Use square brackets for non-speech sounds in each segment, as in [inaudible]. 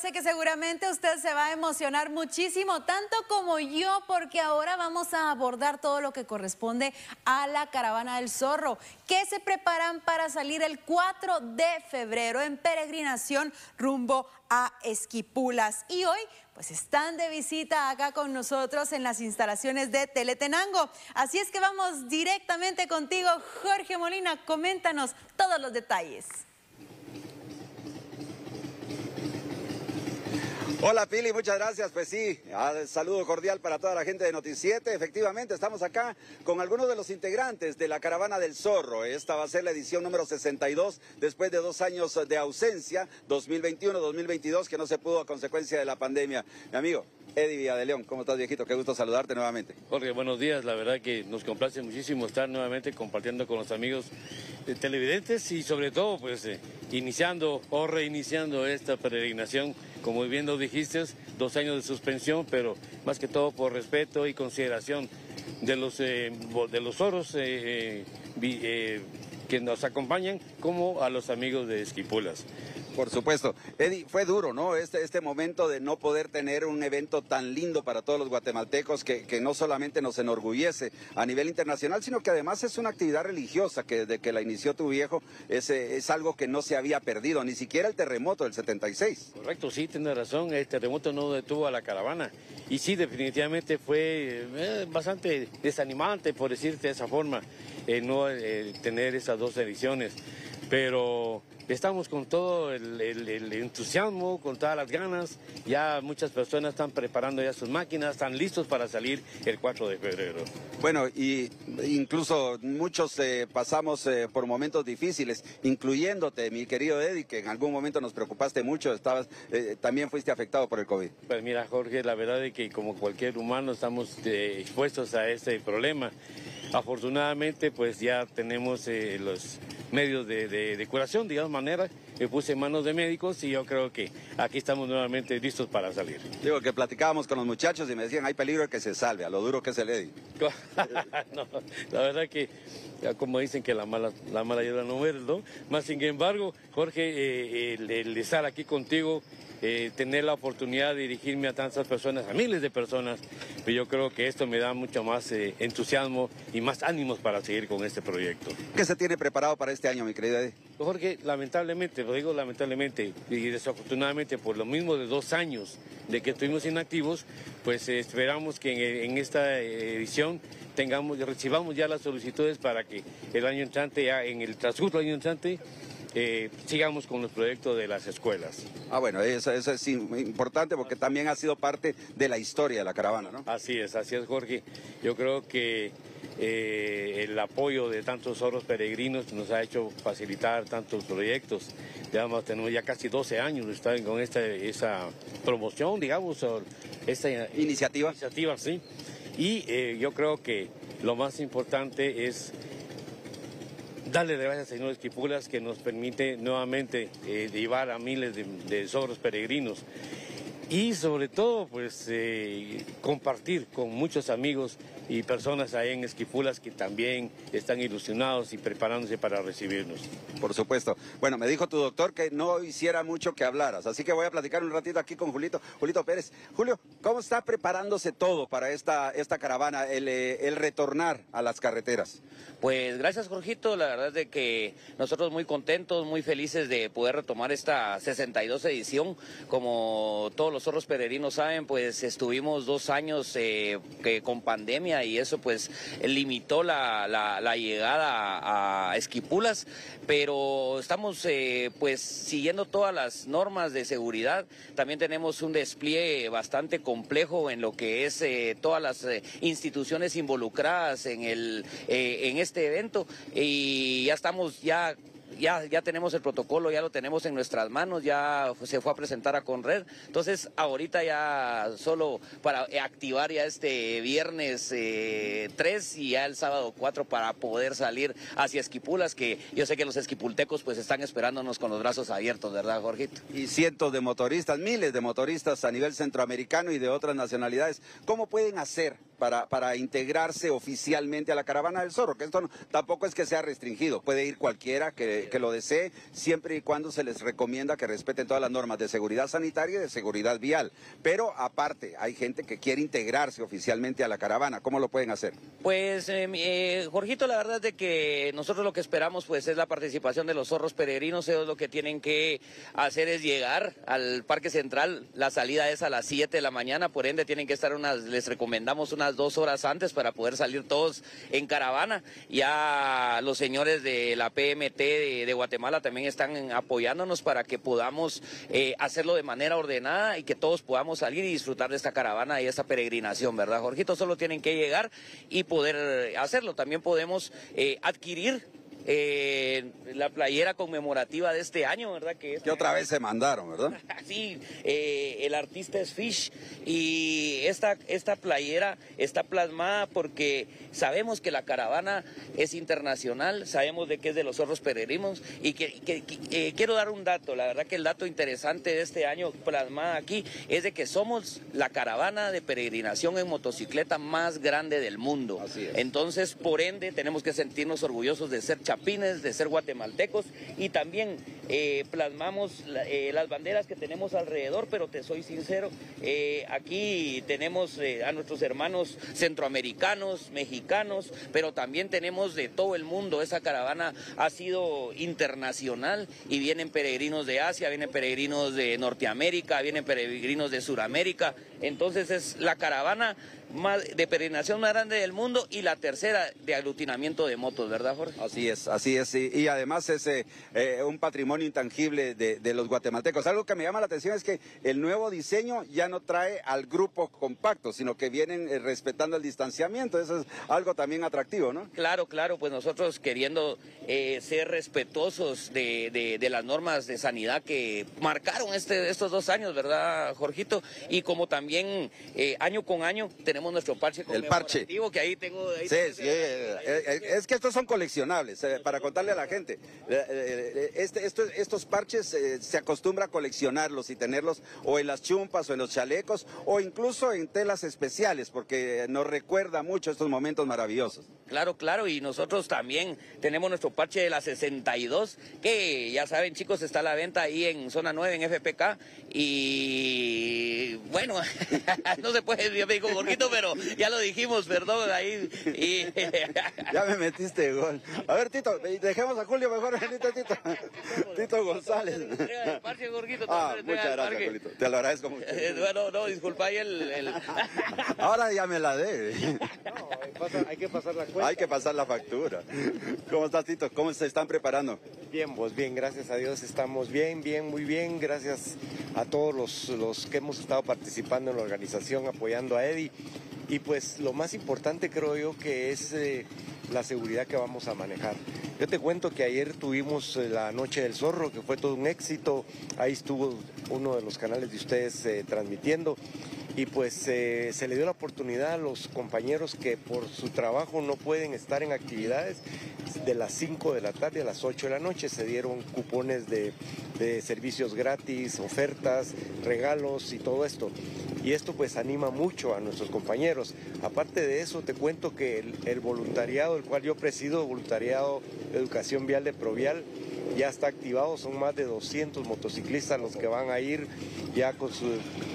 sé que seguramente usted se va a emocionar muchísimo, tanto como yo, porque ahora vamos a abordar todo lo que corresponde a la Caravana del Zorro, que se preparan para salir el 4 de febrero en peregrinación rumbo a Esquipulas. Y hoy pues están de visita acá con nosotros en las instalaciones de Teletenango. Así es que vamos directamente contigo, Jorge Molina, coméntanos todos los detalles. Hola Pili, muchas gracias. Pues sí, ah, saludo cordial para toda la gente de Noticiete. Efectivamente, estamos acá con algunos de los integrantes de la Caravana del Zorro. Esta va a ser la edición número 62 después de dos años de ausencia, 2021-2022, que no se pudo a consecuencia de la pandemia. Mi amigo, Eddie Villadeleón, ¿cómo estás viejito? Qué gusto saludarte nuevamente. Jorge, buenos días. La verdad que nos complace muchísimo estar nuevamente compartiendo con los amigos televidentes y sobre todo pues eh, iniciando o reiniciando esta peregrinación como bien lo dijiste, dos años de suspensión, pero más que todo por respeto y consideración de los, eh, de los oros eh, eh, que nos acompañan como a los amigos de Esquipulas. Por supuesto. Eddie, fue duro, ¿no? Este, este momento de no poder tener un evento tan lindo para todos los guatemaltecos que, que no solamente nos enorgullece a nivel internacional, sino que además es una actividad religiosa que desde que la inició tu viejo es, es algo que no se había perdido, ni siquiera el terremoto del 76. Correcto, sí, tiene razón, el terremoto no detuvo a la caravana. Y sí, definitivamente fue eh, bastante desanimante, por decirte de esa forma, eh, no eh, tener esas dos ediciones. Pero Estamos con todo el, entusiasmo, con todas las ganas. Ya muchas personas están preparando ya sus máquinas, están listos para salir el 4 de febrero. Bueno, y incluso muchos eh, pasamos eh, por momentos difíciles, incluyéndote, mi querido Eddie, que en algún momento nos preocupaste mucho, estabas, eh, también fuiste afectado por el COVID. Pues mira, Jorge, la verdad es que como cualquier humano estamos expuestos a este problema. Afortunadamente, pues ya tenemos los medios de, curación, digamos, manera. Me puse en manos de médicos y yo creo que aquí estamos nuevamente listos para salir. Digo que platicábamos con los muchachos y me decían, hay peligro de que se salve, a lo duro que se le di. [laughs] no, la verdad que, ya como dicen que la mala, la mala ayuda no muere, ¿no? Más sin embargo, Jorge, eh, el, estar aquí contigo, eh, tener la oportunidad de dirigirme a tantas personas, a miles de personas, pues yo creo que esto me da mucho más eh, entusiasmo y más ánimos para seguir con este proyecto. ¿Qué se tiene preparado para este año, mi querida Eddie? Jorge, lamentablemente, lo digo lamentablemente y desafortunadamente por lo mismo de dos años de que estuvimos inactivos, pues esperamos que en, esta edición tengamos, recibamos ya las solicitudes para que el año entrante, ya en el transcurso del año entrante, eh, sigamos con los proyectos de las escuelas. Ah, bueno, eso, es importante porque también ha sido parte de la historia de la caravana, ¿no? Así es, así es, Jorge. Yo creo que eh, el apoyo de tantos zorros peregrinos nos ha hecho facilitar tantos proyectos. Digamos, tenemos ya casi 12 años con esta esa promoción, digamos, esta iniciativa. Iniciativa, sí. Y eh, yo creo que lo más importante es darle gracias al señor Esquipulas que nos permite nuevamente eh, llevar a miles de, de peregrinos y sobre todo pues eh, compartir con muchos amigos y personas ahí en Esquipulas que también están ilusionados y preparándose para recibirnos. Por supuesto. Bueno, me dijo tu doctor que no hiciera mucho que hablaras, así que voy a platicar un ratito aquí con Julito, Julito Pérez. Julio, ¿cómo está preparándose todo para esta, esta caravana, el, eh, el retornar a las carreteras? Pues gracias, Jorgito. La verdad es de que nosotros muy contentos, muy felices de poder retomar esta 62 edición. Como todos los zorros peregrinos saben, pues estuvimos dos años eh, que con pandemia y eso pues limitó la, la, llegada a, Esquipulas, pero estamos eh, pues siguiendo todas las normas de seguridad. También tenemos un despliegue bastante complejo en lo que es eh, todas las instituciones involucradas en el en este evento y ya estamos ya ya, ya tenemos el protocolo, ya lo tenemos en nuestras manos, ya se fue a presentar a Conred. Entonces, ahorita ya solo para activar ya este viernes 3 eh, y ya el sábado 4 para poder salir hacia Esquipulas, que yo sé que los esquipultecos pues están esperándonos con los brazos abiertos, ¿verdad, Jorgito? Y cientos de motoristas, miles de motoristas a nivel centroamericano y de otras nacionalidades. ¿Cómo pueden hacer para, para integrarse oficialmente a la caravana del zorro, que esto tampoco es que sea restringido, puede ir cualquiera que, que lo desee, siempre y cuando se les recomienda que respeten todas las normas de seguridad sanitaria y de seguridad vial. Pero aparte, hay gente que quiere integrarse oficialmente a la caravana, ¿cómo lo pueden hacer? Pues, eh, eh, Jorgito, la verdad es de que nosotros lo que esperamos pues es la participación de los zorros peregrinos, ellos lo que tienen que hacer es llegar al Parque Central, la salida es a las 7 de la mañana, por ende tienen que estar unas, les recomendamos unas dos horas antes para poder salir todos en caravana. Ya los señores de la PMT de, Guatemala también están apoyándonos para que podamos eh, hacerlo de manera ordenada y que todos podamos salir y disfrutar de esta caravana y esta peregrinación, ¿verdad, Jorgito? Solo tienen que llegar y poder hacerlo. También podemos eh, adquirir eh, la playera conmemorativa de este año, ¿verdad? Que, que otra vez se mandaron, ¿verdad? [laughs] sí, eh, el artista es Fish y esta, esta playera está plasmada porque sabemos que la caravana es internacional, sabemos de que es de los zorros peregrinos y que, eh, quiero dar un dato, la verdad que el dato interesante de este año plasmada aquí es de que somos la caravana de peregrinación en motocicleta más grande del mundo. Entonces, por ende, tenemos que sentirnos orgullosos de ser chapines, de ser guatemaltecos y también eh, plasmamos eh, las banderas que tenemos alrededor, pero te soy sincero, eh, aquí tenemos a nuestros hermanos centroamericanos, mexicanos, pero también tenemos de todo el mundo. Esa caravana ha sido internacional y vienen peregrinos de Asia, vienen peregrinos de Norteamérica, vienen peregrinos de Suramérica. Entonces es la caravana de peregrinación más grande del mundo y la tercera de aglutinamiento de motos, ¿verdad, Jorge? Así es, así es. Y, además es eh, eh, un patrimonio intangible de, los guatemaltecos. Algo que me llama la atención es que el nuevo diseño ya no trae al grupo compacto, sino que vienen eh, respetando el distanciamiento. Eso es algo también atractivo, ¿no? Claro, claro, pues nosotros queriendo ser respetuosos de, las normas de sanidad que marcaron este, estos dos años, ¿verdad, Jorgito? Y como también año con año tenemos nuestro parche El parche. que ahí tengo. sí, sí, eh, eh, es que estos son coleccionables, eh, para contarle a la gente. Este, estos, parches se acostumbra a coleccionarlos y tenerlos o en las chumpas o en los chalecos o incluso en telas especiales, porque nos recuerda mucho estos momentos maravillosos. Claro, claro, y nosotros también tenemos nuestro parche de la 62, que ya saben chicos, está a la venta ahí en zona 9 en FPK y bueno, [laughs] no se puede, yo me digo, pero ya lo dijimos, perdón, ahí. Y... [laughs] ya me metiste gol. A ver, Tito, dejemos a Julio mejor, [laughs] Tito, Tito, González. [laughs] Ah, muchas gracias, Julito. Te lo agradezco mucho. [laughs] bueno, no, disculpa ahí el, [laughs] Ahora ya me la debe. No, hay que pasar la cuenta. Hay que pasar la factura. ¿Cómo estás, Tito? ¿Cómo se están preparando? Bien, pues bien, gracias a Dios estamos bien, bien, muy bien. Gracias a todos los, los que hemos estado participando en la organización, apoyando a Eddie. Y pues lo más importante creo yo que es eh, la seguridad que vamos a manejar. Yo te cuento que ayer tuvimos eh, la Noche del Zorro, que fue todo un éxito. Ahí estuvo uno de los canales de ustedes eh, transmitiendo. Y pues se le dio la oportunidad a los compañeros que por su trabajo no pueden estar en actividades de las 5 de la tarde a las 8 de la noche. Se dieron cupones de, de servicios gratis, ofertas, regalos y todo esto y esto pues anima mucho a nuestros compañeros. Aparte de eso, te cuento que el, voluntariado, el cual yo presido, voluntariado de educación vial de Provial, ya está activado, son más de 200 motociclistas los que van a ir ya con su,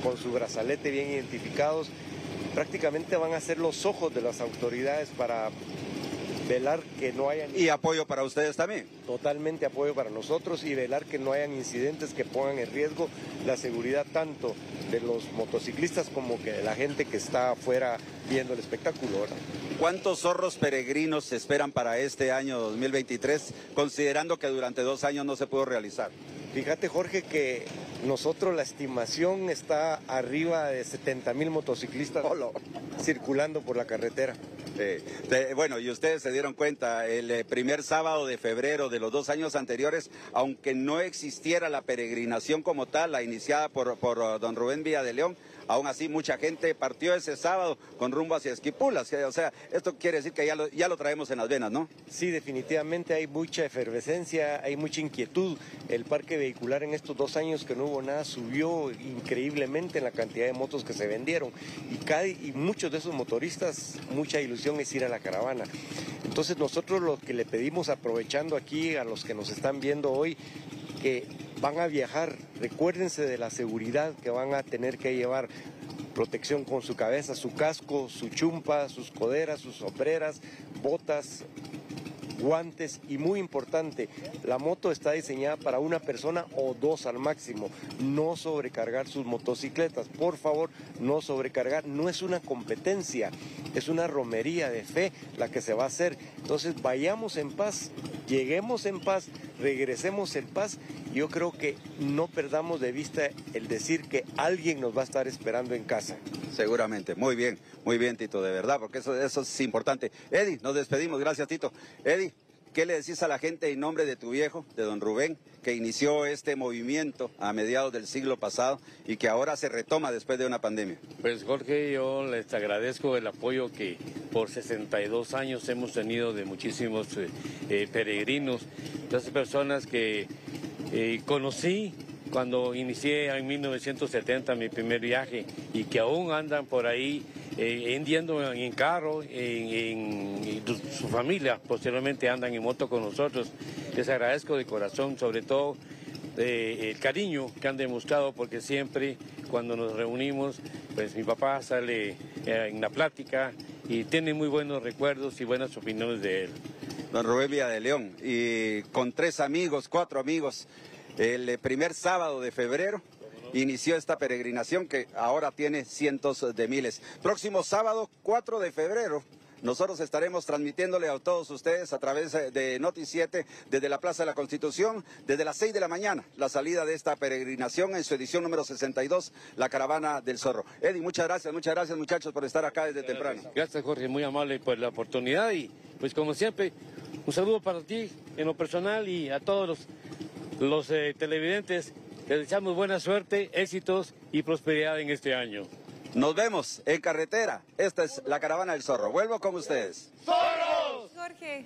con su brazalete bien identificados. Prácticamente van a ser los ojos de las autoridades para velar que no hayan... Y apoyo para ustedes también. Totalmente apoyo para nosotros y velar que no hayan incidentes que pongan en riesgo la seguridad tanto de los motociclistas como que de la gente que está afuera viendo el espectáculo. ¿Cuántos zorros peregrinos se esperan para este año 2023, considerando que durante dos años no se pudo realizar? Fíjate Jorge que nosotros la estimación está arriba de 70 mil motociclistas circulando por la carretera. Bueno, y ustedes se dieron cuenta, el eh, primer sábado de febrero de los dos años anteriores, aunque no existiera la peregrinación como tal, la iniciada por, por uh, don Rubén Villa de León, Aún así, mucha gente partió ese sábado con rumbo hacia Esquipulas. O sea, esto quiere decir que ya lo, traemos en las venas, ¿no? Sí, definitivamente hay mucha efervescencia, hay mucha inquietud. El parque vehicular en estos dos años que no hubo nada subió increíblemente en la cantidad de motos que se vendieron. Y, y muchos de esos motoristas, mucha ilusión es ir a la caravana. Entonces nosotros lo que le pedimos aprovechando aquí a los que nos están viendo hoy, que van a viajar, recuérdense de la seguridad que van a tener que llevar protección con su cabeza, su casco, su chumpa, sus coderas, sus sombreras, botas, guantes y muy importante, la moto está diseñada para una persona o dos al máximo. No sobrecargar sus motocicletas. Por favor, no sobrecargar. No es una competencia, es una romería de fe la que se va a hacer. Entonces vayamos en paz, lleguemos en paz, regresemos en paz. Yo creo que no perdamos de vista el decir que alguien nos va a estar esperando en casa. Seguramente, muy bien, muy bien Tito, de verdad, porque eso, es importante. Eddie, nos despedimos, gracias Tito. Eddie, ¿qué le decís a la gente en nombre de tu viejo, de don Rubén, que inició este movimiento a mediados del siglo pasado y que ahora se retoma después de una pandemia? Pues Jorge, yo les agradezco el apoyo que por 62 años hemos tenido de muchísimos eh, eh, peregrinos, de esas personas que eh, conocí cuando inicié en 1970 mi primer viaje y que aún andan por ahí eh, en carro, en, su familia posteriormente andan en moto con nosotros. Les agradezco de corazón, sobre todo eh, el cariño que han demostrado porque siempre cuando nos reunimos, pues mi papá sale eh, en la plática y tiene muy buenos recuerdos y buenas opiniones de él. Don Rubén de León, y con tres amigos, cuatro amigos, el primer sábado de febrero inició esta peregrinación que ahora tiene cientos de miles. Próximo sábado, 4 de febrero, nosotros estaremos transmitiéndole a todos ustedes a través de Noti 7 desde la Plaza de la Constitución, desde las 6 de la mañana, la salida de esta peregrinación en su edición número 62, la Caravana del Zorro. Eddie, muchas gracias, muchas gracias muchachos por estar acá desde temprano. Gracias Jorge, muy amable por la oportunidad y pues como siempre, un saludo para ti en lo personal y a todos los los eh, televidentes, les deseamos buena suerte, éxitos y prosperidad en este año. Nos vemos en carretera. Esta es la caravana del zorro. Vuelvo con ustedes. ¡Zorros! Jorge.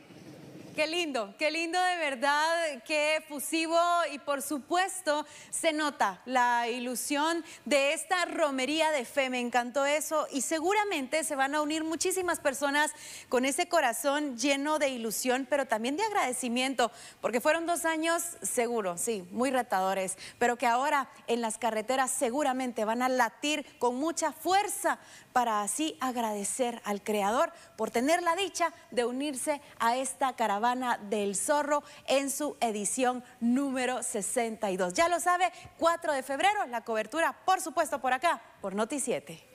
Qué lindo, qué lindo de verdad, qué efusivo. Y por supuesto se nota la ilusión de esta romería de fe, me encantó eso. Y seguramente se van a unir muchísimas personas con ese corazón lleno de ilusión, pero también de agradecimiento, porque fueron dos años seguro, sí, muy retadores, pero que ahora en las carreteras seguramente van a latir con mucha fuerza para así agradecer al Creador por tener la dicha de unirse a esta caravana del zorro en su edición número 62. Ya lo sabe, 4 de febrero, la cobertura, por supuesto, por acá, por Noti 7.